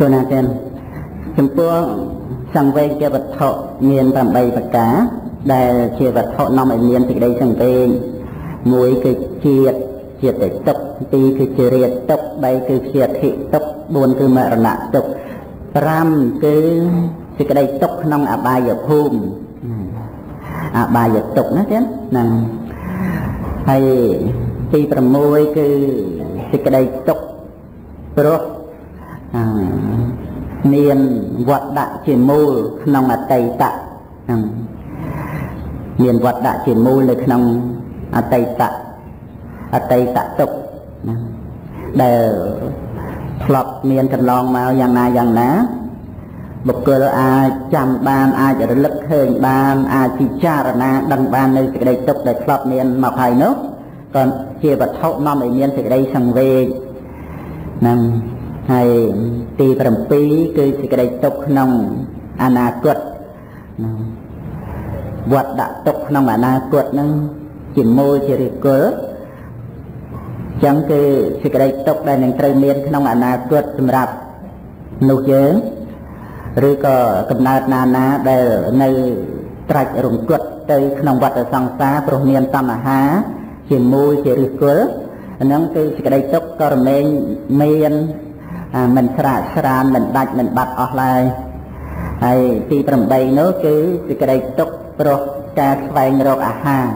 គណៈទាំងចំពោះសង្វេគវត្ថុមាន8ប្រការដែលជាវត្ថុនាំឲ្យមានសេចក្តីសង្វេគមួយគឺជាតិជាតិទុកពីរគឺជារាជទុក3គឺជាធិទុក4គឺមរណៈទុក5គឺសេចក្តីទុកក្នុងអបាយភូមិអបាយទុកណាទៀតហ្នឹងហើយទី6គឺសេចក្តីទុកព្រោះ មានវត្តដាក់ជាមូលក្នុងអតីតហ្នឹងមានវត្តដាក់ជាមូលនៅក្នុងអតីតអតីតទុកណាដែលធ្លាប់មានកន្លងមកយ៉ាងណាយ៉ាងណាបុគ្គលអាចចាំបានអាចរលឹកឃើញបានអាចពិចារណាដឹងបាននៅសេចក្តីទុកដែលធ្លាប់មានមកហើយនោះក៏ជាវត្ថុនាំឲ្យមានសេចក្តីសង្វេគនឹង ហើយទី7គឺសេចក្តីទុកក្នុងអនាគតវត្តដាក់ទុកក្នុងអនាគតនឹងជាមូលជារិគល់ចឹងគឺសេចក្តីទុកដែលនឹងត្រូវមានក្នុងអនាគតសម្រាប់មនុស្សយើងឬក៏កំណើតណាណាដែលនៅត្រាច់រង្គត់ទៅក្នុងវត្តសង្សារព្រោះមានតណ្ហាជាមូលជាឫសគល់ហ្នឹងគឺសេចក្តីទុកក៏រមែងមាន មិនស្រាកស្រានមិនដាច់មិនបាត់អស់ឡើយហើយទី8នោះគឺសេចក្តីទុកព្រោះការស្វែងរកអាហារ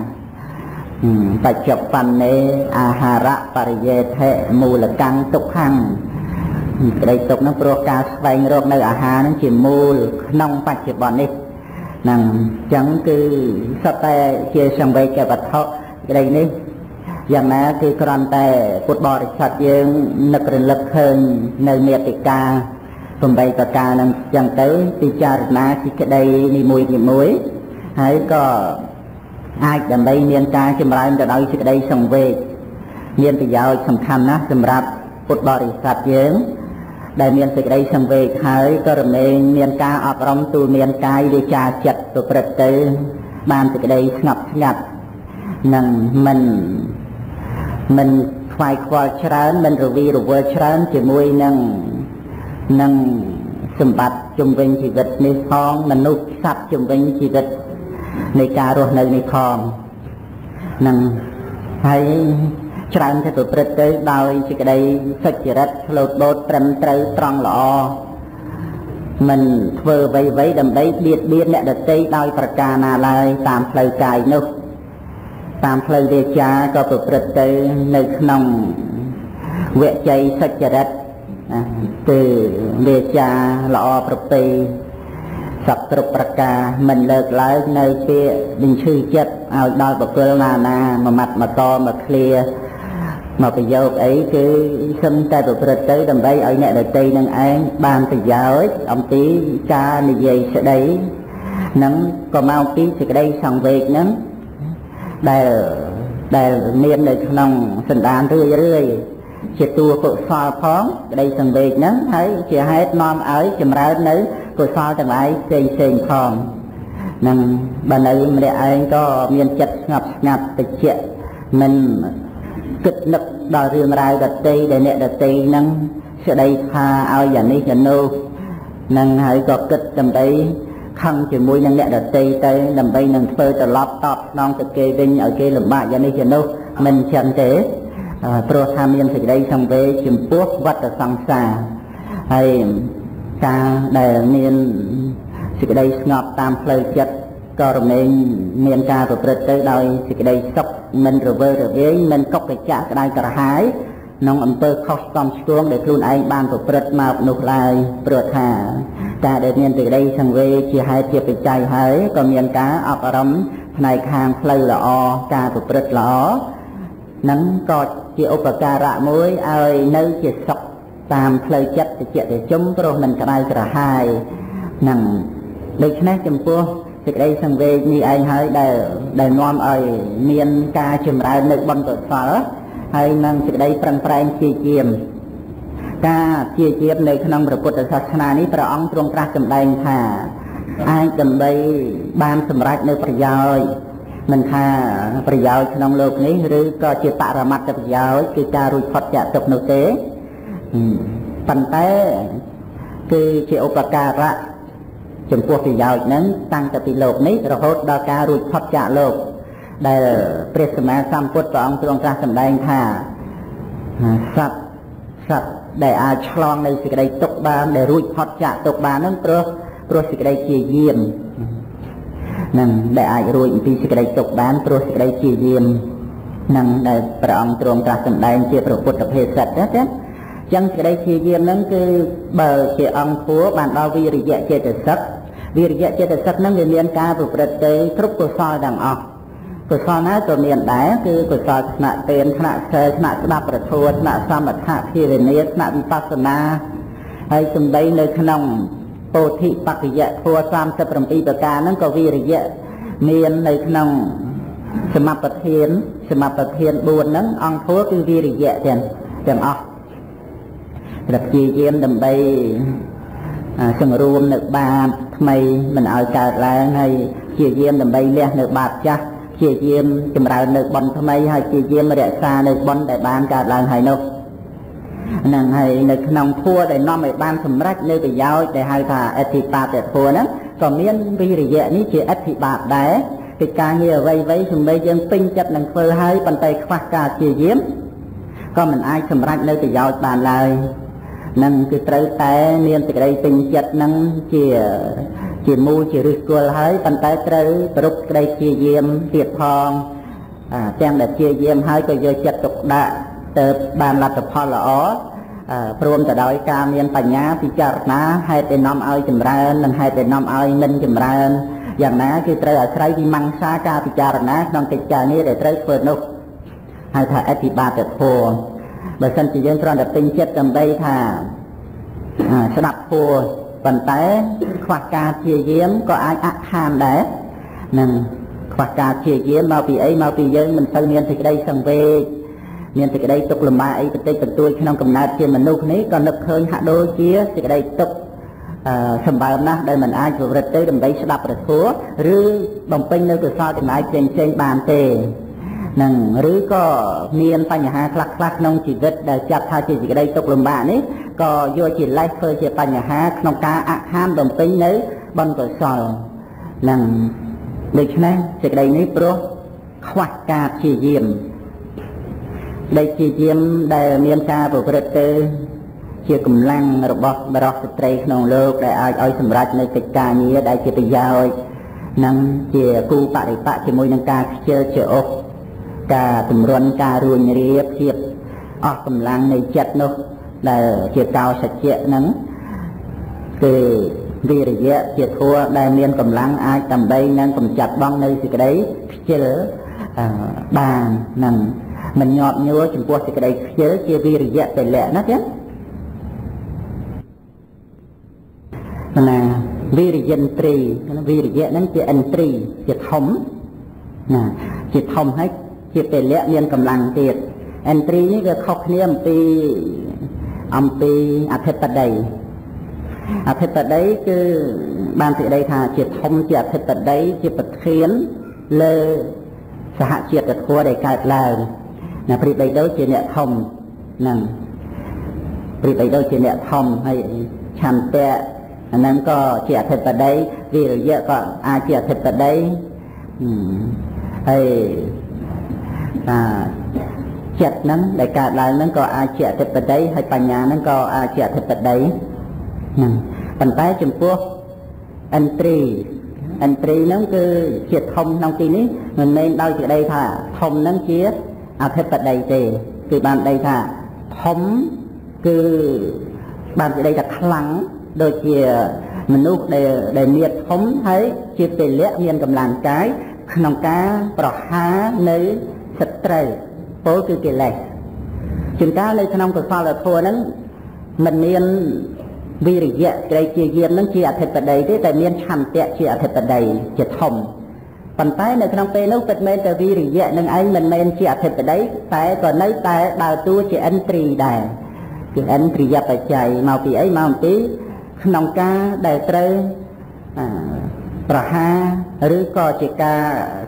បច្ចុប្បន្នេអាហារៈបរិយេថេមូលកម្មទុក្ខំក្តីទុកនោះព្រោះការស្វែងរកនៅអាហារនឹងជាមូលក្នុងបច្ចុប្បន្ននេះហ្នឹងអញ្ចឹងគឺសុទ្ធតែជាសង្វេគវត្ថុក្តីនេះ យ៉ាងណាគឺគ្រាន់តែពុទ្ធបរិស័ទយើងនឹករលឹកឃើញនៅមេតិកា8ប្រការនឹងអញ្ចឹងទៅពិចារណាពីក្តីនីមួយនីមួយហើយក៏អាចដើម្បីមានការចម្រើនទៅដោយសេចក្តីសង្វេគមានប្រយោជន៍សំខាន់ណាស់សម្រាប់ពុទ្ធបរិស័ទយើងដែលមានសេចក្តីសង្វេគហើយក៏រមែងមានការអប់រំទូលមានកាយវាចាចិត្តប្រព្រឹត្តទៅបានសេចក្តីស្ងប់ស្ងាត់និងមិន មិនខ្វាយខ្វល់ច្រើន មិនរវីរវល់ច្រើនជាមួយនឹងនឹងសម្បត្តិជំវិញជីវិតនេះផងមនុស្សសត្វជំវិញជីវិតនៃការរស់នៅនេះផងនឹងហើយច្រើនតែប្រព្រឹត្តទៅដោយសេចក្តីសុចរិតឆ្លូតបូតត្រឹមត្រូវត្រង់ល្អមិនធ្វើអ្វីអ្វីដើម្បីបៀតបៀនអ្នកដទៃដោយប្រការណាឡើយតាមផ្លូវកាយនោះ តាមផ្លូវវាចាក៏ប្រព្រឹត្តទៅនៅក្នុងវជ័យសុចរិតគឺវាចាល្អប្រពៃសពគ្រប់ប្រការមិនលើកឡើងនៅពាក្យបញ្ឈឺចិត្តឲ្យដល់បុគ្គលណាណាមួយម៉ាត់មកតមកឃ្លាមកប្រយោគអីគឺសឹមតែប្រព្រឹត្តទៅដើម្បីឲ្យអ្នកដតីនឹងឯងបានប្រយោជន៍អំពីការនិយាយស្ដីនឹងក៏មកពីសេចក្តីសង្វេគនឹង ដែលដែលមាននៅក្នុងសន្តានរឿយរឿយជាតួកុសលផងក្តីសង្វេគហ្នឹងហើយជាហេតុនាំឲ្យចម្រើននៅកុសលទាំងឡាយផ្សេងផ្សេងផងនឹងបើនៅម្នាក់ឯងក៏មានចិត្តស្ងប់ស្ងាត់តិចមិនគិតនឹកដល់រឿងរ៉ាវដតីដែលអ្នកដតីហ្នឹងស្ដីថាឲ្យយ៉ាងនេះយ៉ាងនោះនឹងហើយក៏គិតដើម្បី ខឹងជាមួយនឹងអ្នកដតីទៅដើម្បីនឹងធ្វើត្រឡប់តបស្នងទៅគេវិញឲ្យគេលំបាកយ៉ាងនេះយ៉ាងនោះមិនចឹងទេព្រោះថាមានសេចក្តីសង្វេគចំពោះវត្តសង្សារហើយការដែលមានសេចក្តីស្ងប់តាមផ្លូវចិត្តក៏រមែងមានការប្រព្រឹត្តទៅដោយសេចក្តីសុខមិនរវើរវាយមិនកុកកច្ចៈក្តៅក្រហាយក្នុងអំពើខុសសំស្គងដែលខ្លួនឯងបានប្រព្រឹត្តមកនោះឡើយព្រោះថា ការដែលមានសេចក្តីសង្វេគជាហេតុជាបច្ច័យហើយក៏មានការអប់រំផ្នែកខាងផ្លូវល្អការប្រព្រឹត្តល្អនឹងក៏ជាឧបការៈមួយឲ្យនៅជាសុខតាមផ្លូវចិត្តតិចតិជុំព្រោះមិនក្តៅក្រហាយនឹងដូច្នេះចំពោះសេចក្តីសង្វេគនេះឯងហើយដែលដែលនាំឲ្យមានការចម្រើននៅបុណ្យកុសលហើយនឹងសេចក្តីប្រឹងប្រែងជាជាម ការជាជាមនៅក្នុងព្រះពុទ្ធសាសនានេះព្រះអង្គទ្រង់ត្រាស់សម្ដែងថាអាចដើម្បីបានសម្រេចនៅប្រយោជន៍មិនថាប្រយោជន៍ក្នុងលោកនេះឬក៏ជាបរមត្តប្រយោជន៍គឺការរួចផុតចាកទុកនោះទេប៉ុន្តែគឺជាឧបការៈចំពោះប្រយោជន៍ហ្នឹងតាំងតែពីលោកនេះរហូតដល់ការរួចផុតចាកលោក ដែលព្រះសម្មាសម្ពុទ្ធព្រះអង្គទ្រង់ត្រាស់សម្ដែងថាសត្វ សត្វដែលអាចឆ្លងនៅសេចក្តីទុកបានដែលរួចផុតចាកទុកបានហ្នឹងព្រោះព្រោះសេចក្តីជាយាមនឹងដែលអាចរួចពីសេចក្តីទុកបានព្រោះសេចក្តីជាយាមនឹងដែលព្រះអង្គទ្រង់ត្រាស់សម្ដែងជាព្រះពុទ្ធភាសិតណាចាចឹងសេចក្តីជាយាមហ្នឹងគឺបើជាអង្គធัวបានដល់វិរិយៈចេតសិកវិរិយៈចេតសិកហ្នឹងវាមានការប្រព្រឹត្តទៅគ្រប់កុសលទាំងអស់ កុសលណាក៏មានដែរគឺកុសលថ្នាក់ទេនថ្នាក់សិលថ្នាក់ស្ដាប់ប្រធัวថ្នាក់សមថៈភាវនាថ្នាក់វិបស្សនាហើយសំដីនៅក្នុងពោធិបក្កយៈធัว37ប្រការហ្នឹងក៏វិរិយៈមាននៅក្នុងសមបធានសមបធាន4ហ្នឹងអង្គធัวគឺវិរិយៈទាំងទាំងអស់ព្រះព្យាយាមដើម្បីសង្រួមនៅបាបថ្មីមិនឲ្យកើតឡើងហើយព្យាយាមដើម្បីលះនៅបាបចាស់ ព្យាយាមចម្រើននៅបុណ្យថ្មីហើយព្យាយាមរក្សានៅបុណ្យដែលបានកើតឡើងហើយនោះហ្នឹងហើយនៅក្នុងធัวដែលនាំឲ្យបានសម្រេចនៅប្រយោជន៍ដែលហៅថាអធិបាតធัวហ្នឹងក៏មានវិរិយៈនេះជាអធិបាតដែរកិច្ចការងារអ្វីអ្វីសម្បីយើងពេញចិត្តនឹងធ្វើហើយប៉ុន្តែខ្វះការព្យាយាមក៏មិនអាចសម្រេចនៅប្រយោជន៍បានឡើយនឹងគឺត្រូវតែមានសេចក្តីពេញចិត្តនឹងជា ជាមូលជាឫសគល់ហើយប៉ុន្តែត្រូវប្រពក្តីជាយាមទៀតផងទាំងដែលជាយាមហើយក៏យកចិត្តទុកដាក់ទៅបានលទ្ធផលល្អព្រមទៅដោយការមានបញ្ញាពិចារណាហេតុដែលនាំឲ្យចម្រើននិងហេតុដែលនាំឲ្យមិនចម្រើនយ៉ាងណាគឺត្រូវអាស្រ័យវិមង្សាការពិចារណាក្នុងកិច្ចការងារដែលត្រូវធ្វើនោះហៅថាអធិបាតធម៌បើសិនជាយើងគ្រាន់តែពេញចិត្តដើម្បីថាស្ដាប់ធัว ប៉ុន្តែខ្វះការព្យាយាមក៏អាចអខានដែរនឹងខ្វះការព្យាយាមមកពីអីមកពីយើងមិនទៅមានសេចក្តីសង្វេគមានសេចក្តីទុកលំបាកអីបន្តិចបន្តួចក្នុងកំណើតជាមនុស្សនេះក៏នឹកឃើញហាក់ដូចជាសេចក្តីទុកសម្បើមណាស់ដែលមិនអាចប្រព្រឹត្តទៅដើម្បីស្ដាប់ព្រះធម៌ឬបំពេញនៅកុសលទាំងឡាយផ្សេងផ្សេងបានទេ នឹងឬក៏មានបញ្ហាខ្លះខ្លះក្នុងជីវិតដែលចាត់ថាជាសេចក្តីទុកលំបាកនេះក៏យកជាលេសធ្វើជាបញ្ហាក្នុងការអខានបំពេញនៅបុណ្យកុសលនឹងដូច្នេះសេចក្តីនេះព្រោះខ្វះការព្យាយាមដែលព្យាយាមដែលមានការប្រព្រឹត្តទៅជាកម្លាំងរបស់បរិសុទ្ធស្ត្រីក្នុងលោកដែលអាចឲ្យសម្រេចនៅកិច្ចការងារដែលជាប្រយោជន៍និងជាគូបរិបៈជាមួយនឹងការខ្ជិលជាអុក ការតម្រុនការរួញរាភាពអស់កម្លាំងនៃចិត្តនោះដែលជាកោសច្ចៈហ្នឹងគឺវិរិយៈជាធัวដែលមានកម្លាំងអាចដើម្បីនឹងកំចាត់បងនៅសេចក្តីខ្ជិលបាននឹងមិនញាប់ញួរចំពោះសេចក្តីខ្ជិលជាវិរិយៈពលៈណាចឹងណាវិរិយិន្ទ្រីវិរិយៈហ្នឹងជាឥន្ទ្រីជាធំណាជាធំហើយ ជាពលៈមានកម្លាំងទៀតឥន្ទ្រីនេះវាខុសគ្នាអំពីអំពីអធិបតីអធិបតីគឺបានសេចក្តីថាជាធំជាអធិបតីជាប្រធានលើសហជាតិធម៌ដែលកើតឡើងណាព្រីបៃដូជាអ្នកធំហ្នឹងព្រីបៃដូជាអ្នកធំហើយឆន្ទៈអាហ្នឹងក៏ជាអធិបតីវិរិយៈក៏អាចជាអធិបតីហើយ អាចិត្តហ្នឹងដែលកើតឡើងហ្នឹងក៏អាចជាអធិបតីហើយបញ្ញាហ្នឹងក៏អាចជាអធិបតីហ្នឹងប៉ុន្តែចំពោះឥន្ទ្រីឥន្ទ្រីហ្នឹងគឺជាធំក្នុងទីនេះមិនមែនដោយសេចក្តីថាធំហ្នឹងជាអធិបតីទេគឺបានដីថាធំគឺបានសេចក្តីថាខ្លាំងដូចជាមនុស្សដែលដែលមានធំហើយជាពលៈមានកម្លាំងកាយក្នុងការប្រហារនៅ សត្រូវពលគឺកិលេសជួនកាលនៅក្នុងកុសលធម៌ហ្នឹងមិនមានវិរិយៈក្រីជាយាមនឹងជាអធិបតីទេតែមានឆន្ទៈជាអធិបតីជាធំប៉ុន្តែនៅក្នុងពេលនោះពិតមែនតែវិរិយៈនឹងឯងមិនមែនជាអធិបតីតែក៏នៅតែដើរតួជាឥន្ទ្រីដែរគឺឥន្ទ្រិយបច្ច័យមកពីអីមកអំពីក្នុងការដែលត្រូវ ប្រហារឬក៏ជាការ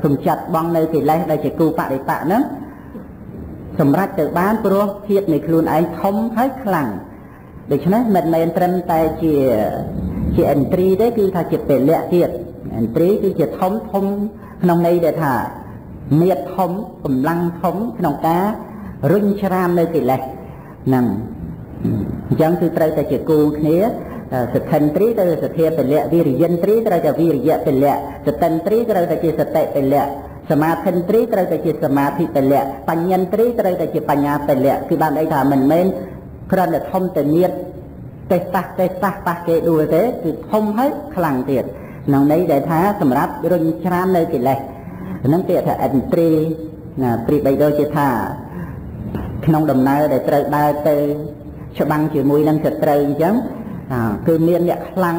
កំចាត់បងនៅកិលេសដែលជាគូបរិបៈហ្នឹងសម្រាប់ទៅបានព្រោះភាពនៃខ្លួនឯងធំហើយខ្លាំងដូច្នេះមិនមែនត្រឹមតែជាជាអិនត្រីទេគឺថាជាពលៈទៀតអិនត្រីគឺជាធំធំក្នុងន័យដែលថាមានធំកម្លាំងធំក្នុងការរុញច្រាមនៅកិលេសហ្នឹងអញ្ចឹងគឺត្រូវតែជាគូគ្នា សទ្ធិន្ទ្រីត្រូវសទ្ធាពលៈវិរិយន្ទ្រីត្រូវតែវិរិយៈពលៈសតិន្ទ្រីត្រូវតែជាសតិពលៈសមាធិន្ទ្រីត្រូវតែជាសមាធិពលៈបញ្ញន្ទ្រីត្រូវតែជាបញ្ញាពលៈគឺបានន័យថាមិនមែនគ្រាន់តែធំតែនៀតទេសាសទេសាសប៉ះគេដួលទេគឺធំហើយខ្លាំងទៀតក្នុងន័យដែលថាសម្រាប់រុញច្រាននៅកិលេសហ្នឹងគេថាអិនត្រីណាព្រីបីដូចជាថាក្នុងដំណើរដែលត្រូវដើរទៅច្បាំងជាមួយនឹងសត្រូវអញ្ចឹង គឺមានអ្នកខ្លាំង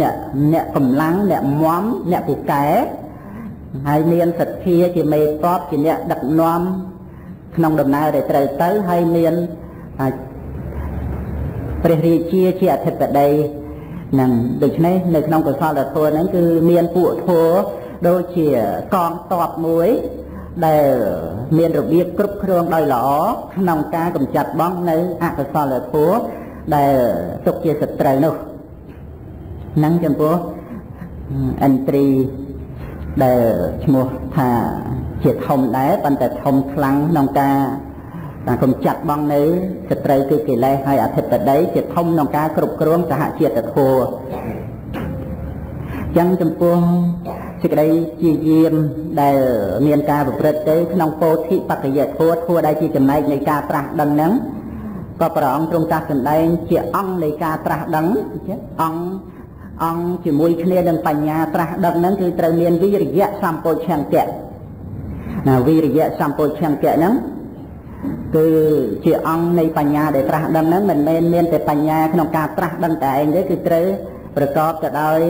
អ្នកអ្នកកម្លាំងអ្នកមមអ្នកពូកែហើយមានសទ្ធាជាមេតបជាអ្នកដឹកនាំក្នុងដំណើរដែលត្រូវទៅហើយមានព្រះរាជាជាអធិបតីនឹងដូច្នេះនៅក្នុងកុសលធម៌ហ្នឹងគឺមានពួកធម៌ដូចជាកងតបមួយដែលមានរបៀបគ្រប់គ្រងដោយល្អក្នុងការកម្ចាត់បងនៅអកុសលធម៌ ដែលទុកជាសត្រូវនោះនឹងចំពោះអន្ត្រីដែលឈ្មោះថាជាធំដែរប៉ុន្តែធំខ្លាំងក្នុងការការកំចាត់បងនៅសត្រូវគឺកិលេសហើយអធិបតីជាធំក្នុងការគ្រប់គ្រងសហជាតិធម៌ចឹងចំពោះសេចក្តីជាយាមដែលមានការប្រព្រឹត្តទៅក្នុងពោធិបក្កយធម៌ធម៌ដែលជាចំណែកនៃការត្រាស់ដឹងហ្នឹង ក៏ព្រះអង្គទ្រង់ត្រាស់សម្ដែងជាអង្គនៃការត្រាស់ដឹងអង្គអង្គជាមួយគ្នានឹងបញ្ញាត្រាស់ដឹងហ្នឹងគឺត្រូវមានវិរិយៈសម្ពោឆង្គៈណាវិរិយៈសម្ពោឆង្គៈហ្នឹងគឺជាអង្គនៃបញ្ញាដែលត្រាស់ដឹងហ្នឹងមិនមែនមានតែបញ្ញាក្នុងការត្រាស់ដឹងតែឯងទេគឺត្រូវប្រកបទៅដោយ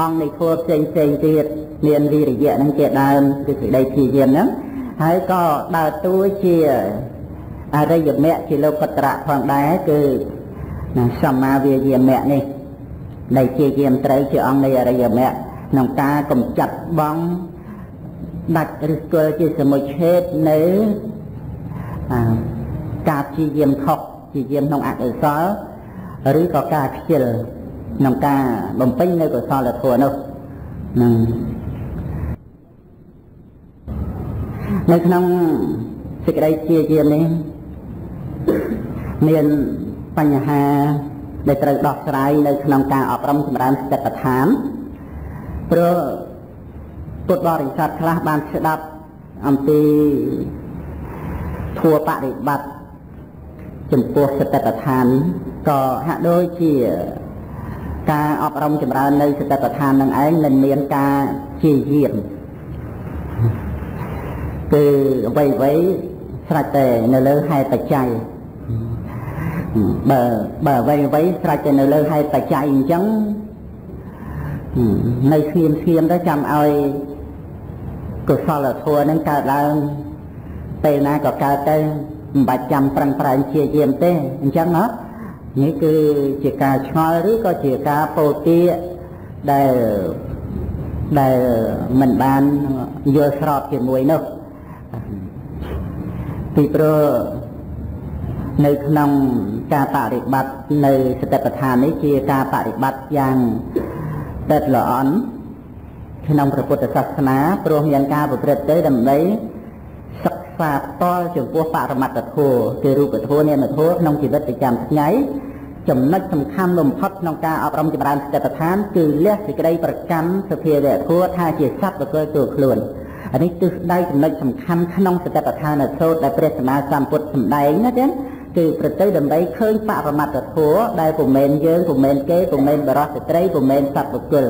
អង្គនៃធម៌ផ្សេងផ្សេងទៀតមានវិរិយៈហ្នឹងជាដើមគឺសេចក្តីព្យាយាមហ្នឹងហើយក៏ដើរតួជា អរិយមគ្គជាលោកតរៈផងដែរគឺសម្មាវាយាមគ្គនេះដែលជាយាមត្រូវជាអង្គនៃអរិយមគ្គក្នុងការកំចាត់បងដាច់ឬគល់ជាសមុឆេតនៅការព្យាយាមខុសព្យាយាមក្នុងអកុសលឬក៏ការខ្ជិលក្នុងការបំពេញនៅកុសលធម៌នោះនឹងនៅក្នុងសេចក្តីជាយាមនេះ មានបញ្ហាដែលត្រូវដោះស្រាយនៅក្នុងការអប់រំចម្រើនសតិប្បដ្ឋានព្រោះពុទ្ធបរិស័ទខ្លះបានស្ដាប់អំពីធัวបរិបត្តិចំពោះសតិប្បដ្ឋានក៏ហាក់ដូចជាការអប់រំចម្រើននៅសតិប្បដ្ឋាននឹងឯងមិនមានការជាយាមគឺអ្វីអ្វីស្រេចតែនៅលើហេតុបច្ច័យ បើបើអ្វីអ្វីស្រេចតែនៅលើហេតុបច្ច័យអញ្ចឹងនៅស្ងៀមស្ងៀមទៅចាំឲ្យកុសលធម៌នឹងកើតឡើងពេលណាក៏កើតទៅមិនបាច់ចាំប្រឹងប្រែងជាយាមទេអញ្ចឹងណានេះគឺជាការឆ្ងល់ឬក៏ជាការពោលទាដែលដែលមិនបានយល់ស្របជាមួយនោះពីព្រោះ នៅក្នុងការបរិបត្តិនៅសតិប្បដ្ឋាននេះជាការបរិបត្តិយ៉ាងដិតល្អន់ក្នុងព្រះពុទ្ធសាសនាព្រោះមានការប្រព្រឹត្តទៅដើម្បីសិក្សាផ្ទាល់ចំពោះបរមត្តធម៌គឺរូបធម៌នាមធម៌ក្នុងជីវិតប្រចាំថ្ងៃចំណុចសំខាន់បំផុតក្នុងការអប់រំចម្រើនសតិប្បដ្ឋានគឺលះសេចក្តីប្រកាន់សភាវៈធម៌ថាជាសត្វបកលតួខ្លួនអានេះទិសដៅចំណុចសំខាន់ក្នុងសតិប្បដ្ឋានសូត្រដែលព្រះសម្មាសម្ពុទ្ធសម្ដែងណាចឹង គឺប្រទៅដើម្បីឃើញបរមត្តធម៌ដែលពុំមែនយើងពុំមែនគេពុំមែនបរោះស្ត្រីពុំមែនសត្វបុគ្គល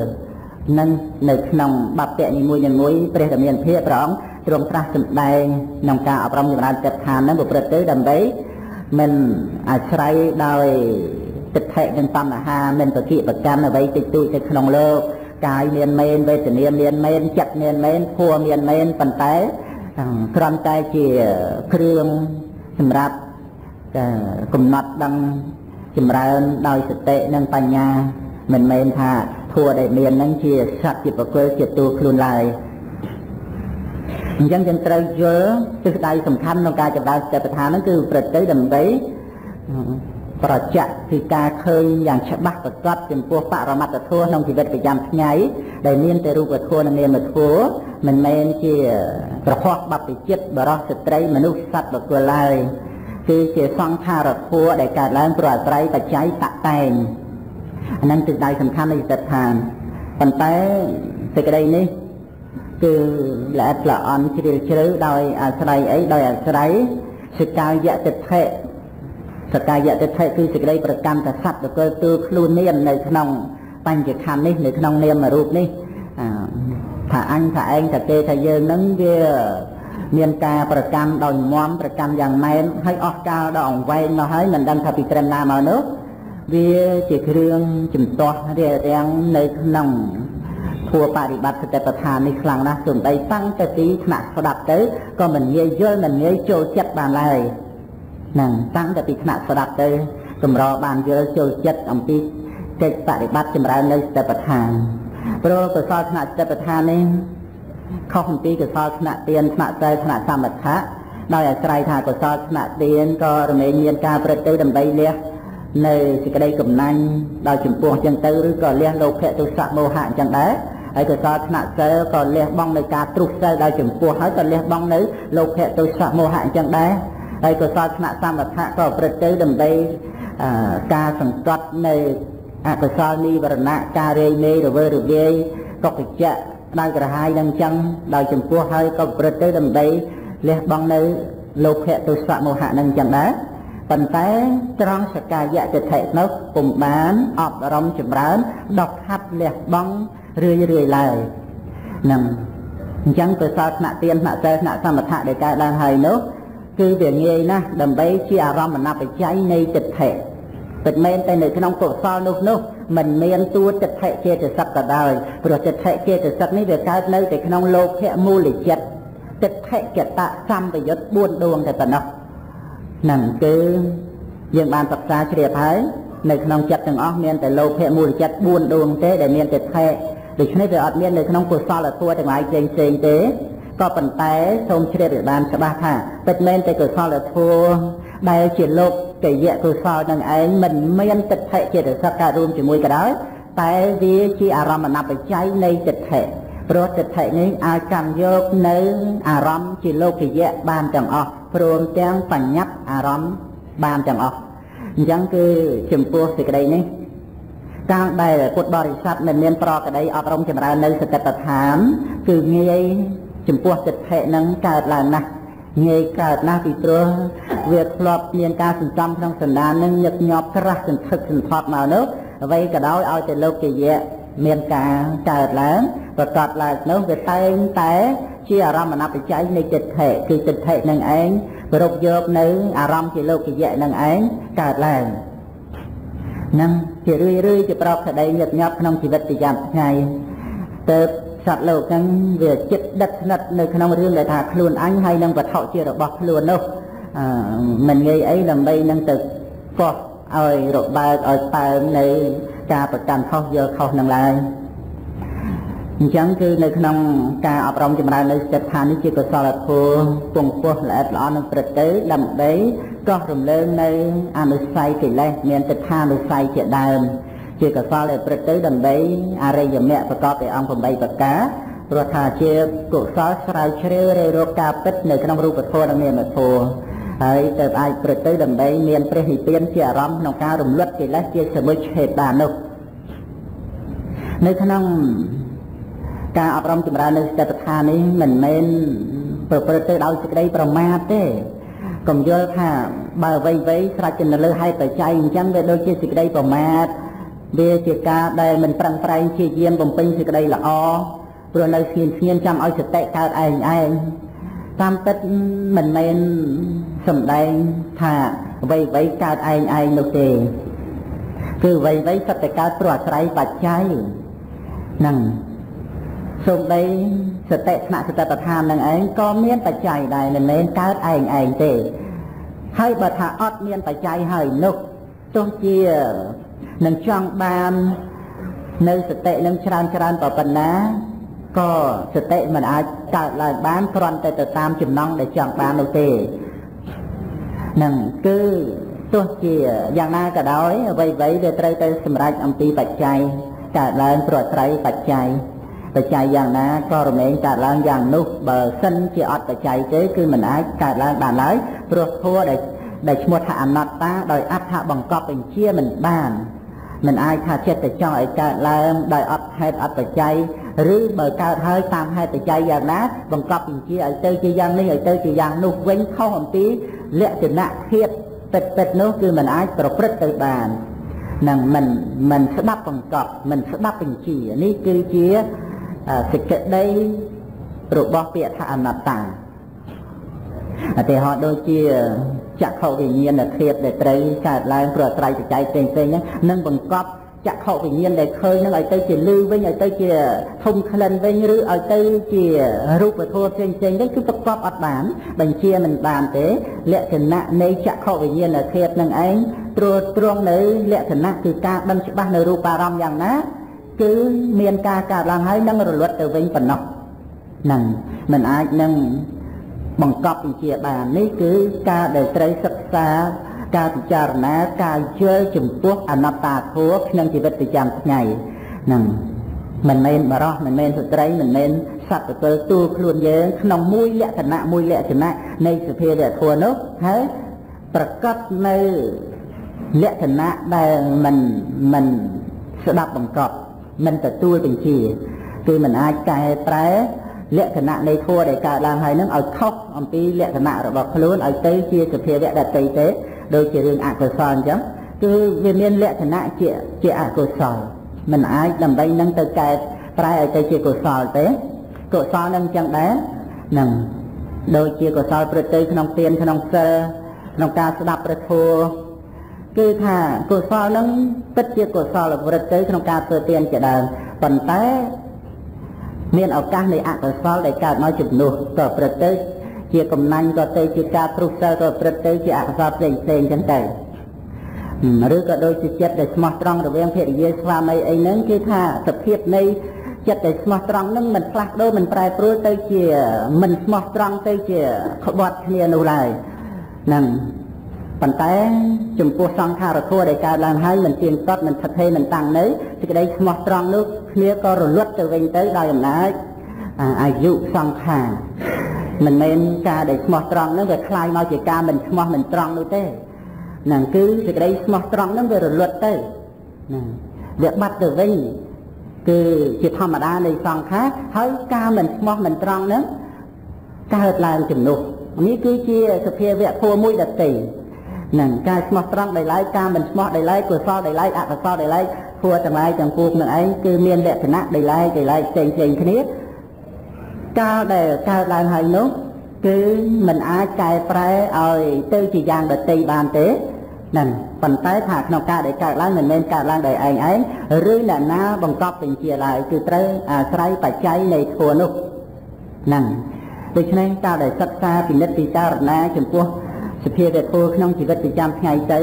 នឹងនៅក្នុងបព្វនីមួយនីមួយព្រះរាមាភិបព្រះអង្គទ្រង់ត្រាស់សម្ដែងក្នុងការអប់រំចម្រើនចិត្តឋាននឹងប្រព្រឹត្តទៅដើម្បីមិនអាស្រ័យដោយទិដ្ឋិនិងបញ្ហាមិនប្រតិបកម្មអ្វីតិចតួចទៅក្នុងលោកកាយមានមែនវេទនាមានមែនចិត្តមានមែនភួរមានមែនប៉ុន្តែគ្រាន់តែជាគ្រឿងសម្រាប់ កំណត់ដឹងចម្រើនដោយសតិនិងបញ្ញា មិនមែនថាធធัวដែលមានហ្នឹងជាសត្វជាបកុលជាតួខ្លួនឡើយអញ្ចឹងយើងត្រូវយល់ទិសដៅសំខាន់ក្នុងការចម្រើនសតិប្បដ្ឋានហ្នឹងគឺប្រតិដើម្បីប្រជៈគឺការឃើញយ៉ាងច្បាស់ប្រកបចំពោះបរមត្តធម៌ក្នុងជីវិតប្រចាំថ្ងៃដែលមានតែរូបធម៌និងនាមធម៌មិនមែនជាប្រហោះបព្វជិតបរោះស្ត្រីមនុស្សសត្វបុគ្គលឡើយ គឺជាសង្ខារធัวដែលកើតឡើងព្រោះអាស្រ័យបច្ច័យតតែងអានឹងទិសដៅសំខាន់នៃចិត្តឋានប៉ុន្តែសេចក្តីនេះគឺល្អិតល្អន់ជ្រាលជ្រៅដោយអាស្រ័យអីដោយអាស្រ័យសកាយតិដ្ឋិសកាយតិដ្ឋិគឺសេចក្តីប្រកាន់ថាសត្វតកលទូខ្លួននាមនៅក្នុងបញ្ញខណ្ឌនេះនៅក្នុងនាមរូបនេះថាអញថាឯងថាគេថាយើងនឹងវា មានការប្រកាន់ដោយមមប្រកាន់យ៉ាងណែនហើយអស់កាលដល់អង្វែងមកហើយមិនដឹងថាពីត្រឹមណាមកនោះវាជាគ្រឿងជំទាស់រារាំងនៅក្នុងធัวបរិបត្តិសតិប្បដ្ឋាននេះខ្លាំងណាស់សំដីតាំងតែពីថ្នាក់ស្ដាប់ទៅក៏មិនងាយយល់មិនងាយចូលចិត្តបានឡើយហ្នឹងតាំងតែពីថ្នាក់ស្ដាប់ទៅកម្របានយល់ចូលចិត្តអំពីកិច្ចបរិបត្តិចម្រើននៅសតិប្បដ្ឋានព្រោះកុសលថ្នាក់សតិប្បដ្ឋាននេះ ខុសអំពីកុសលថ្នាក់ទានថ្នាក់សិលថ្នាក់សមថៈដោយអាស្រ័យថាកុសលថ្នាក់ទានក៏រមែងមានការប្រព្រឹត្តទៅដើម្បីលះនៅសេចក្តីកំណាញ់ដល់ចំពោះអញ្ចឹងទៅឬក៏លះលោភៈទុសៈមោហៈអញ្ចឹងដែរហើយកុសលថ្នាក់សិលក៏លះបង់នៅការទ្រុសសិលដល់ចំពោះហើយក៏លះបង់នៅលោភៈទុសៈមោហៈអញ្ចឹងដែរហើយកុសលថ្នាក់សមថៈក៏ប្រព្រឹត្តទៅដើម្បីការសង្កត់នៅអកុសលនិវរណៈការរេមេរវើរវាយកុកច្ចៈ ដៅក្រហាយនឹងចឹងដោយចំពោះហើយក៏ប្រព្រឹត្តទៅដើម្បីលះបង់នៅលោភៈទុសៈមោហៈនឹងចឹងដែរប៉ុន្តែត្រង់សកាយៈតិថិនោះពុំបានអប់រំចម្រើនដកហាត់លះបង់រឿយរឿយឡើយនឹងអញ្ចឹងកុសលថ្នាក់ទានថ្នាក់សិលថ្នាក់សមថៈដែលកើតឡើងហើយនោះគឺវាងាយណាស់ដើម្បីជាអារម្មណ៍បច្ច័យនៃតិដ្ឋិពិតមែនតែនៅក្នុងកុសលនោះនោះ មិនមានតួតិដ្ឋិចេតសិកក៏ដោយព្រោះតិដ្ឋិចេតសិកនេះវាកើតនៅតែក្នុងលោភៈមូលចិត្តតិដ្ឋិកតសម្បយុទ្ធ4ដួងតែប៉ុណ្ណោះហ្នឹងគឺយើងបានសិក្សាជ្រាបហើយនៅក្នុងចិត្តទាំងអស់មានតែលោភៈមូលចិត្ត4ដួងទេដែលមានតិដ្ឋិដូច្នេះវាអត់មាននៅក្នុងកុសលធម៌ទាំងឡាយផ្សេងផ្សេងទេ ក៏ប៉ុន្តែសូមជ្រាបឲ្យបានច្បាស់ថាពិតមែនតែកុសលធម៌ដែលជាលោកកយៈកុសលនឹងឯងមិនមានតិដ្ឋិចេតសិកកើតរួមជាមួយក៏ដោយតែវាជាអារម្មណ៍បច្ច័យនៃតិដ្ឋិព្រោះតិដ្ឋិនេះអាចកម្មយកនៅអារម្មណ៍ជាលោកយៈបានទាំងអស់ព្រមទាំងបញ្ញត្តិអារម្មណ៍បានទាំងអស់អញ្ចឹងគឺចំពោះសេចក្តីនេះកាលដែលពុទ្ធបរិស័ទមិនមានប្រកដីអប់រំចម្រើននៅសតិប្បដ្ឋានគឺងាយ ចំពោះចិត្តភៈនឹងកើតឡើងណាស់ងាយកើតណាស់ពីព្រោះវាធ្លាប់មានការសន្សំក្នុងសន្តាននឹងញឹកញាប់ក្រាស់សន្ធឹកសន្ធាប់មកនោះអ្វីក៏ដោយឲ្យតែលោកជាយៈមានការកើតឡើងប្រកបឡើងនោះវាតែងតែជាអារម្មណ៍បច្ច័យនៃចិត្តភៈគឺចិត្តភៈនឹងឯងប្រពយកនៅអារម្មណ៍ជាលោកយៈនឹងឯងកើតឡើងនឹងជារឿយរឿយជាប្រកក្តីញឹកញាប់ក្នុងជីវិតប្រចាំថ្ងៃទៅ សត្វលោកហ្នឹងវាចិត្តដិតស្និទ្ធនៅក្នុងរឿងដែលថាខ្លួនអញហើយនឹងវត្ថុជារបស់ខ្លួននោះមិនងាយអីដើម្បីនឹងទៅកោះឲ្យរបើកឲ្យប៉ើមនៅការប្រកាន់ខុសយកខុសនឹងឡើយអញ្ចឹងគឺនៅក្នុងការអប់រំចម្រើននៅចិត្តឋាននេះជាកុសលធម៌ពងពោះល្អិតល្អន់នឹងព្រឹកទៅដើម្បីកោះរំលើងនៅអនុស័យកិលេសមានទិដ្ឋានុស័យជាដើម ជាកសលដែលព្រឹកទៅដើម្បីអរិយមគ្គប្រកបដោយអង្គ8ប្រការព្រោះថាជាកុសលស្រាវជ្រាវររកការពិតនៅក្នុងរូបធម៌និងនាមធម៌ហើយទៅអាចព្រឹកទៅដើម្បីមានព្រះនិព្វានជាអារម្មណ៍ក្នុងការរំលត់កិលេសជាសមុជឆេតបាននោះនៅក្នុងការអប់រំចម្រើននៅស្តេដ្ឋាននេះមិនមែនប្រព្រឹត្តទៅដោយសេចក្តីប្រមាទទេកុំយល់ថាបើអ្វីៗស្រេចទៅនៅលើហេតុបច្ច័យអញ្ចឹងវាដូចជាសេចក្តីប្រមាទ វាជាការដែលមិនប្រឹងប្រែងជាយាមបំពេញសេចក្តីល្អព្រោះនៅស្ងៀមស្ងៀមចាំឲ្យសតិកើតឯងឯងតាមពិតមិនមែនសំដែងថាអ្វីអ្វីកើតឯងឯងនោះទេគឺអ្វីអ្វីសត្វតែកើតព្រោះអាស្រ័យបច្ច័យហ្នឹងសូម្បីសតិថ្នាក់សតិប្បដ្ឋាននឹងឯងក៏មានបច្ច័យដែរមិនមែនកើតឯងឯងទេហើយបើថាអត់មានបច្ច័យហើយនោះទោះជា នឹងចង់បាននៅសតិនឹងច្រើនច្រើនប៉ុណ្ណាក៏សតិមិនអាចកើតឡើងបានគ្រាន់តែទៅតាមចំណង់ដែលចង់បាននោះទេនឹងគឺទោះជាយ៉ាងណាក៏ដោយអ្វីៗវាត្រូវទៅសម្រេចអំពីបច្ច័យកើតឡើងប្រត្រៃបច្ច័យបច្ច័យយ៉ាងណាក៏រមែងកើតឡើងយ៉ាងនោះបើសិនជាអត់បច្ច័យទេគឺមិនអាចកើតឡើងបានឡើយព្រោះធัวដែល ដែលឈ្មោះថាអនត្តាដោយអត្ថបង្កប់បញ្ជាមិនបានមិនអាចថាចិត្តទៅចង់ឲ្យកើតឡើងដោយអត់ហេតុអត់បច្ច័យឬបើកើតហើយតាមហេតុបច្ច័យយ៉ាងណាបង្កប់បញ្ជាឲ្យទៅជាយ៉ាងនេះឲ្យទៅជាយ៉ាងនោះវិញខុសអំពីលក្ខណៈធាតុពិតពិតនោះគឺមិនអាចប្រព្រឹត្តទៅបាននឹងមិនមិនស្ដាប់បង្កប់មិនស្ដាប់បញ្ជានេះគឺជាសេចក្តីរបស់ពាក្យថាអនត្តា ឧទាហរណ៍ដូចជាចក្ខុវិញ្ញាណធាតុដែលត្រូវកើតឡើងព្រោះត្រៃបច្ច័យផ្សេងផ្សេងហ្នឹងនឹងបង្កប់ចក្ខុវិញ្ញាណដែលឃើញនឹងឲ្យទៅជាលឺវិញឲ្យទៅជាធំក្លិនវិញឬឲ្យទៅជារូបធម៌ផ្សេងផ្សេងវិញគឺប្រកបអត់បានបញ្ជាមិនបានទេ លក្ខណៈនៃចក្ខុវិញ្ញាណធាតុនឹងឯងត្រួតត្រងនៅលក្ខណៈគឺការដឹងច្បាស់នៅរូបអារម្មណ៍យ៉ាងណាគឺមានការកើតឡើងហើយនឹងរលត់ទៅវិញប៉ុណ្ណោះហ្នឹងมันអាចនឹង បង្កប់វិជាបាននេះគឺការដែលត្រូវសិក្សាការពិចារណាការយល់ចំពោះអនត្តាធម៌ក្នុងជីវិតប្រចាំថ្ងៃហ្នឹងមិនមែនបរោះមិនមែនស្ត្រីមិនមែនសត្វប្រទល់ទូខ្លួនយើងក្នុងមួយលក្ខណៈមួយលក្ខណៈនៃសភាវៈធម៌នោះហើយប្រកាសនៅលក្ខណៈដែលមិនមិនស្ដាប់បង្កប់មិនទទួលបញ្ជាគឺមិនអាចកែប្រែ លក្ខណៈនៃធัวដែលកើតឡើងហើយនឹងឲ្យខុសអំពីលក្ខណៈរបស់ខ្លួនឲ្យទៅជាសភាវៈដតីទេដូចជារឿងអកុសលអញ្ចឹងគឺវាមានលក្ខណៈជាជាអកុសលមិនអាចដើម្បីនឹងទៅកែប្រែឲ្យទៅជាកុសលទេកុសលនឹងអញ្ចឹងដែរនឹងដូចជាកុសលប្រតិក្នុងទានក្នុងសិលក្នុងការស្ដាប់ព្រះធម៌គឺថាកុសលនឹងពិតជាកុសលប្រតិក្នុងការធ្វើទានជាដើមប៉ុន្តែ មានឱកាសនៃអកុសលដែលកើតមកជំនួសក៏ប្រតិជាកំណាញ់ក៏ទៅជាការព្រុសសិលក៏ប្រតិទៅជាអកុសលផ្សេងផ្សេងចឹងទៅឬក៏ដូចជាចិត្តដែលស្មោះត្រង់រវាងភរិយាស្វាមីអីហ្នឹងគឺថាសភាពនៃចិត្តដែលស្មោះត្រង់ហ្នឹងមិនផ្លាស់ប្ដូរមិនប្រែប្រួលទៅជាមិនស្មោះត្រង់ទៅជាក្បត់គ្នានោះឡើយហ្នឹង ប៉ុន្តែចំពោះសង្ខារធัวដែលកើតឡើងហើយមិនទៀងទាត់មិនស្ថិតមិនតាំងនៅសេចក្តីស្មោះត្រង់នោះគ្នាក៏រលត់ទៅវិញទៅដោយអំណាចអាយុសង្ខារមិនមែនការដែលស្មោះត្រង់នឹងវាคล้ายមកជាការមិនស្មោះមិនត្រង់នោះទេហ្នឹងគឺសេចក្តីស្មោះត្រង់នឹងវារលត់ទៅហ្នឹងវាបាត់ទៅវិញគឺជាធម្មតានៃសង្ខារហើយការមិនស្មោះមិនត្រង់នឹងកើតឡើងជំនួសនេះគឺជាសភាវៈធัวមួយដតីហ្ នឹងការស្មោះត្រង់ដោយឡែកការមិនស្មោះដោយឡែកកុសលដោយឡែកអកុសលដោយឡែកព្រោះតម្លៃទាំងពួកនឹងឯងគឺមានលក្ខណៈដោយឡែកដោយឡែកផ្សេងផ្សេងគ្នាកាលដែលកើតឡើងហើយនោះគឺមិនអាចកែប្រែឲ្យទៅជាយ៉ាងដតីបានទេនឹងប៉ុន្តែថាក្នុងការដែលកើតឡើងមិនមែនកើតឡើងដោយឯងឯងឬអ្នកណាបង្កប់បញ្ជាឡើយគឺត្រូវអាស្រ័យបច្ច័យនៃធัวនោះនឹងដូច្នេះការដែលសិក្សាពិនិត្យពិចារណាចំពោះ សភាវៈធម៌ក្នុងជីវិតប្រចាំថ្ងៃទៅ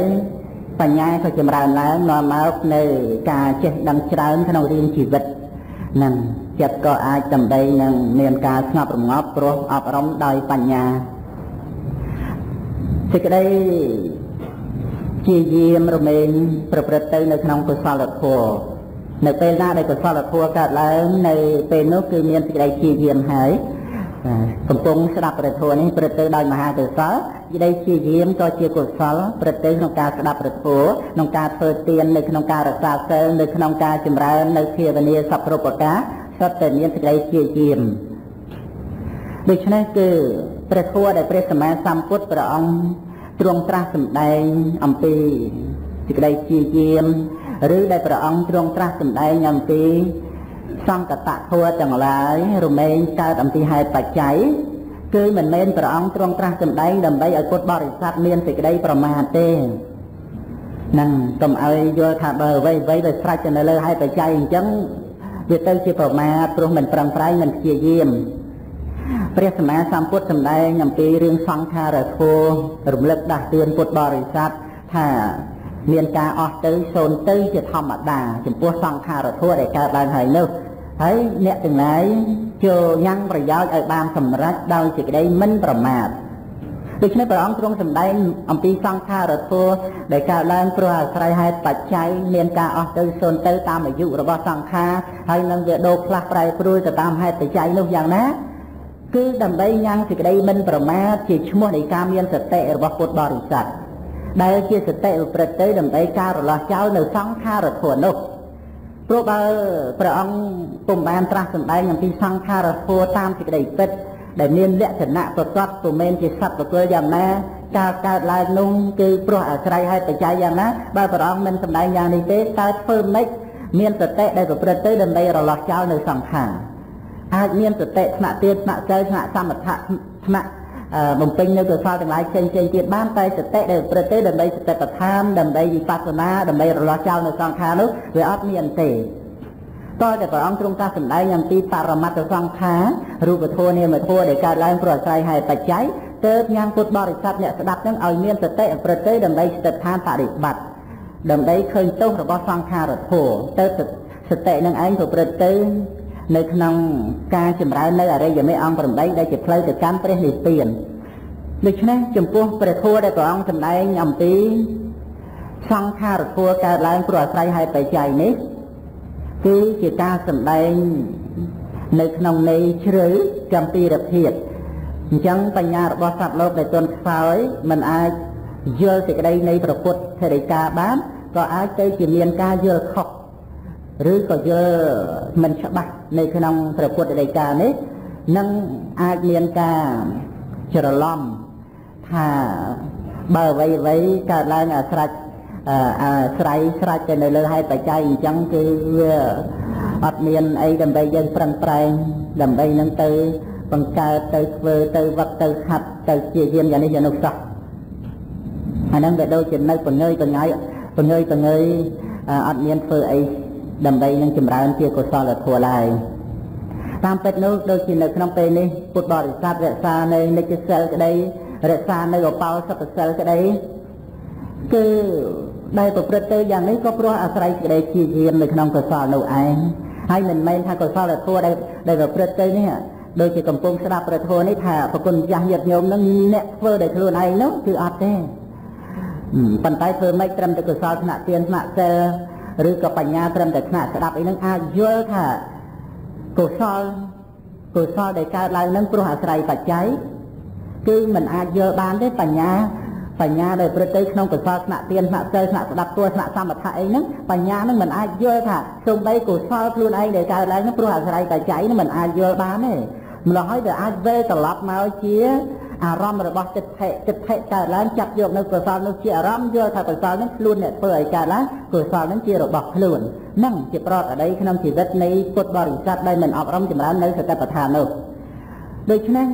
បញ្ញាក៏ចម្រើនឡើងនាំមកនៅការចេះដឹងច្រើនក្នុងរឿងជីវិតនឹងចិត្តក៏អាចតម្ដីនឹងមានការស្ងប់រងាប់ព្រោះអប់រំដោយបញ្ញាសេចក្តីជាយាមរមែងប្រព្រឹត្តទៅនៅក្នុងកុសលធម៌នៅពេលណាដែលកុសលធម៌កើតឡើងនៅពេលនោះគឺមានសេចក្តីជាយាមហើយ កំពុងស្ដាប់ព្រះធម៌នេះព្រឹត្តទៅដោយមហាកុសលយដីជាយាមក៏ជាកុសលព្រឹត្តទៅក្នុងការស្ដាប់ព្រះធម៌ក្នុងការធ្វើទាននៅក្នុងការរក្សាសិលនៅក្នុងការចម្រើននៅភាវនាសពគ្រប់ប្រការសុទ្ធតែមានសេចក្តីជាយាមដូច្នេះគឺព្រះធម៌ដែលព្រះសម្មាសម្ពុទ្ធព្រះអង្គទ្រង់ត្រាស់សម្ដែងអំពីសេចក្តីជាយាមឬដែលព្រះអង្គទ្រង់ត្រាស់សម្ដែងអំពី សង្កតធัวទាំងឡាយរមែងកើតអំពីហេតុបច្ច័យគឺមិនមែនព្រះអង្គទ្រង់ត្រាស់សម្ដែងដើម្បីឲ្យពុទ្ធបរិស័ទមានសេចក្តីប្រមាទទេនឹងកុំឲ្យយល់ថាបើអ្វីអ្វីដែលស្រេចទៅនៅលើហេតុបច្ច័យអញ្ចឹងវាទៅជាប្រមាទព្រោះមិនប្រឹងប្រែងមិនព្យាយាមព្រះសម្មាសម្ពុទ្ធសម្ដែងអំពីរឿងសង្ខារធម៌រំលឹកដាស់តឿនពុទ្ធបរិស័ទថាមានការអស់ទៅសូន្យទៅជាធម្មតា ចំពោះសង្ខារធម៌ដែលកើតឡើងហើយនោះ ហើយអ្នកទាំងឡាយចូលញ៉ាំងប្រយោជន៍ឲ្យបានសម្រេចដោយសេចក្តីមិនប្រមាទដូច្នេះព្រះអង្គទ្រង់សម្ដែងអំពីសង្ខារធัวដែលកើតឡើងព្រោះអាស្រ័យហេតុបច្ច័យមានការអស់ទៅសូន្យទៅតាមអាយុរបស់សង្ខារហើយនឹងវាដូរផ្លាស់ប្រែប្រួលទៅតាមហេតុបច្ច័យនោះយ៉ាងណាគឺដើម្បីញ៉ាំងសេចក្តីមិនប្រមាទជាឈ្មោះនៃការមានសតិរបស់ពុទ្ធបរិស័ទដែលជាសតិប្រព្រឹត្តទៅដើម្បីការរលាស់ចោលនៅសង្ខារធัวនោះ ព្រោះបើព្រះអង្គពុំបានត្រាស់សម្ដែងអំពីសង្ខារធัวតាមសេចក្តីពិតដែលមានលក្ខណៈប្រកបពុំមែនជាសត្វប្រគល់យ៉ាងណាការកើតឡើងនោះគឺព្រោះអាស្រ័យហេតុបច្ច័យយ៉ាងណាបើព្រះអង្គមិនសម្ដែងយ៉ាងនេះទេតើធ្វើម៉េចមានសតិដែលប្រព្រឹត្តទៅដើម្បីរលាស់ចោលនៅសង្ខារអាចមានសតិថ្នាក់ទៀតថ្នាក់សិលថ្នាក់សមថៈថ្នាក់ បំពេញនៅកុសលទាំងឡាយផ្សេងផ្សេងទៀតបានតែសតិដែលប្រព្រឹត្តទៅដើម្បីសតិប្បដ្ឋានដើម្បីវិបស្សនាដើម្បីរលាស់ចោលនៅសង្ខារនោះវាអត់មានទេតើតែព្រះអង្គទ្រង់តាសម្ដែងអំពីបរមត្តសង្ខាររូបធម៌នាមធម៌ដែលកើតឡើងព្រោះអាស្រ័យហេតុបច្ច័យទើបញ៉ាំងពុទ្ធបរិស័ទអ្នកស្ដាប់នឹងឲ្យមានសតិប្រព្រឹត្តទៅដើម្បីស្ថិតឋានបរិបត្តិដើម្បីឃើញទោសរបស់សង្ខារធម៌ទៅសតិនឹងឯងប្រព្រឹត្តទៅ នៅក្នុងការចម្រើននៅអរិយមេអង្គ8ដែលជាផ្លូវទៅកាន់ព្រះនិព្វានដូច្នេះចំពោះព្រះធម៌ដែលព្រះអង្គសម្ដែងអំពីសង្ខារធម៌កើតឡើងព្រោះអាស្រ័យហេតុបច្ច័យនេះគឺជាការសម្ដែងនៅក្នុងន័យជ្រៅចំពីរភាពអញ្ចឹងបញ្ញារបស់សត្វលោកដែលទន់ខ្សោយมันអាចយល់សេចក្តីនៃប្រពុតធរិកាបានក៏អាចទៅជាមានការយល់ខុស ឬក៏យល់មិនច្បាស់នៅក្នុងព្រះពុទ្ធដីកានេះនឹងអាចមានការច្រឡំថាបើអ្វីអ្វីកើតឡើងអាស្រ័យអាស្រ័យស្រេចទៅនៅលើហេតុបច្ច័យអញ្ចឹងគឺវាអត់មានអីដើម្បីយើងប្រឹងប្រែងដើម្បីនឹងទៅបង្កើតទៅធ្វើទៅវឹកទៅខាត់ទៅជាយាមយ៉ាងនេះយ៉ាងនោះសោះអាហ្នឹងវាដូចជានៅបង្ងើយបង្ងាយបង្ងើយបង្ងើយអត់មានធ្វើអី ដើម្បីនឹងចម្រើនជាកុសលធម៌ឡើយតាមពិតនោះដូចជានៅក្នុងពេលនេះពុទ្ធបរិស័ទរក្សានៅនិច្ចសិលក្តីរក្សានៅអបោសុខសិលក្តីគឺដែលប្រព្រឹត្តទៅយ៉ាងនេះក៏ព្រោះអាស្រ័យក្តីជាយាមនៅក្នុងកុសលនោះឯងហើយមិនមែនថាកុសលធម៌ដែលដែលប្រព្រឹត្តទៅនេះដូចជាកំពុងស្ដាប់ព្រះធម៌នេះថាប្រគុណចាស់ញាតិញោមនឹងអ្នកធ្វើដោយខ្លួនឯងនោះគឺអត់ទេប៉ុន្តែធ្វើម៉េចត្រឹមតែកុសលថ្នាក់ទានថ្នាក់សិល ឬក៏បញ្ញាត្រឹមតែថ្នាក់ស្ដាប់អីហ្នឹងអាចយល់ថាកុសលកុសលដែលកើតឡើងហ្នឹងព្រោះអាស្រ័យបច្ច័យគឺมันអាចយល់បានទេបញ្ញាបញ្ញាដែលប្រតិទៅក្នុងកុសលស្នាក់ទានស្នាក់សិលស្នាក់ស្ដាប់ទួស្នាក់សមថៈអីហ្នឹងបញ្ញាហ្នឹងមិនអាចយល់ថាសំបីកុសលខ្លួនឯងដែលកើតឡើងហ្នឹងព្រោះអាស្រ័យបច្ច័យហ្នឹងមិនអាចយល់បានទេម្ល៉េះហើយវាអាចវេត្រឡប់មកជា អារម្មណ៍របស់ចិត្តថេចិត្តថេកើតឡើងចាប់យកនៅកុសលនោះជាអារម្មណ៍យល់ថាកុសលនោះខ្លួនអ្នកធ្វើឲ្យកើតឡើងកុសលនោះជារបស់ខ្លួននឹងជាប្រតអដីក្នុងជីវិតនៃពុទ្ធបរិស័ទដែលមិនអប់រំចម្រើននៅសតិប្បដ្ឋាននោះដូច្នេះ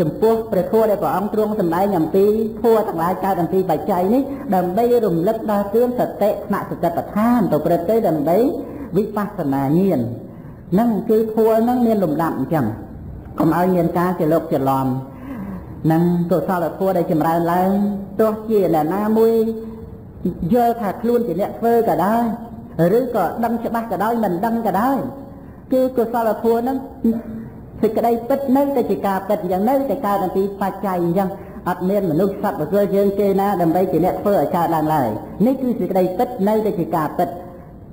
ចំពោះព្រះធម៌ដែលព្រះអង្គទ្រង់សម្ដែងអំពីធម៌ទាំងឡាយកើតអំពីបច្ច័យនេះដើម្បីរំលឹកដល់ទឿនសតិថ្នាក់សតិប្បដ្ឋានទៅព្រឹត្តទៅដើម្បីវិបស្សនាញាណនឹងគឺធម៌នឹងមានលំដាប់អញ្ចឹងកុំឲ្យមានការជាលោកច្រឡំ នឹងកុសលធម៌ដែលចម្រើនឡើងទោះជាអ្នកណាមួយយល់ថាខ្លួនជាអ្នកធ្វើក៏ដោយឬក៏ដឹងច្បាស់ក៏ដោយមិនដឹងក៏ដោយគឺកុសលធម៌ហ្នឹងសេចក្តីពិតនៅតែជាការពិតអញ្ចឹងនៅតែកើតអំពីបច្ច័យអញ្ចឹងអត់មានមនុស្សសត្វបុគ្គលយើងគេណាដើម្បីជាអ្នកធ្វើឲ្យកើតឡើងឡើយនេះគឺសេចក្តីពិតនៅតែជាការពិត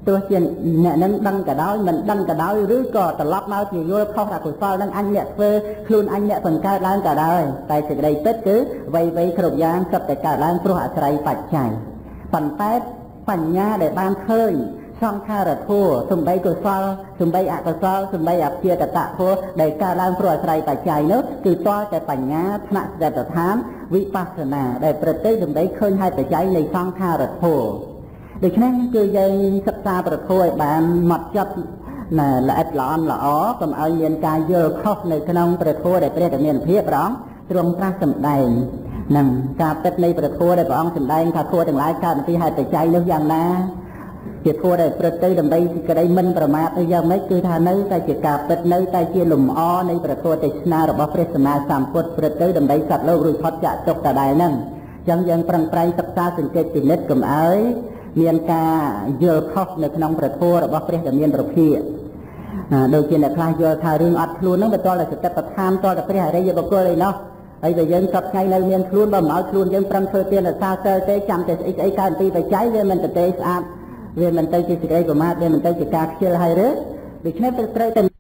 ទោះជាអ្នកនឹងដឹងក៏ដោយមិនដឹងក៏ដោយឬក៏ត្រឡប់មកជាយល់ខុសអកុសលនឹងអញអ្នកធ្វើខ្លួនអញអ្នកបង្កើតឡើងក៏ដោយតែសេចក្តីពិតគឺវ័យវ័យគ្រប់យ៉ាងសុទ្ធតែកើតឡើងព្រោះអាស្រ័យបច្ច័យប៉ុន្តែបញ្ញាដែលបានឃើញសង្ខារធัวសំបីកុសលសំបីអកុសលសំបីអព្យាតតធัวដែលកើតឡើងព្រោះអាស្រ័យបច្ច័យនោះគឺតតែបញ្ញាថ្នាក់ស្ដេចឋានវិបស្សនាដែលប្រតិសំបីឃើញហេតុបច្ច័យនៃសង្ខារធัว ដូច្នេះគឺយើងសិក្សាប្រធូរឲ្យបានមកចត់ណែល្អិតល្អន់ល្អកុំឲ្យមានការយល់ខុសនៅក្នុងព្រះធម៌ដែលព្រះតមានភាពប្រងទ្រង់ត្រាស់សម្ដែងនឹងការពិតនៃព្រះធម៌ដែលព្រះអង្គសម្ដែងថាធម៌ទាំងឡាយកើតពីហេតុបច្ច័យនោះយ៉ាងណាជាធម៌ដែលប្រតិទៅដើម្បីក្តីមិនប្រមាទអីយ៉ាងម៉េចគឺថានៅតែជាការពិតនៅតែជាលំអនៃព្រះធម៌ទេសនារបស់ព្រះសម្មាសម្ពុទ្ធប្រតិទៅដើម្បីសត្វលោករួចផុតចាកទុកតដែរហ្នឹងចឹងយើងប្រឹងប្រែងសិក្សាសង្កេតពិនិត្យកុំឲ្យ មានការយល់ខុសនៅក្នុងព្រះធម៌របស់ព្រះដែលមានប្រភាដូចជាអ្នកខ្លះយល់ថារឿងអត់ខ្លួនហ្នឹងវាតលតែសតិប្បដ្ឋានតលតែព្រះអរិយបុគ្គលអីណោះហើយបើយើងសពថ្ងៃនៅមានខ្លួនបើមិនឲ្យខ្លួនយើងប្រឹងធ្វើទានរសាសិលទេចាំតែស្អីស្អីកើតពីបច្ច័យវាមិនទៅទេស្អាតវាមិនទៅជាសេចក្តីប្រមាទវាមិនទៅជាការខ្ជិលហើយឬដូច្នេះត្រូវតែ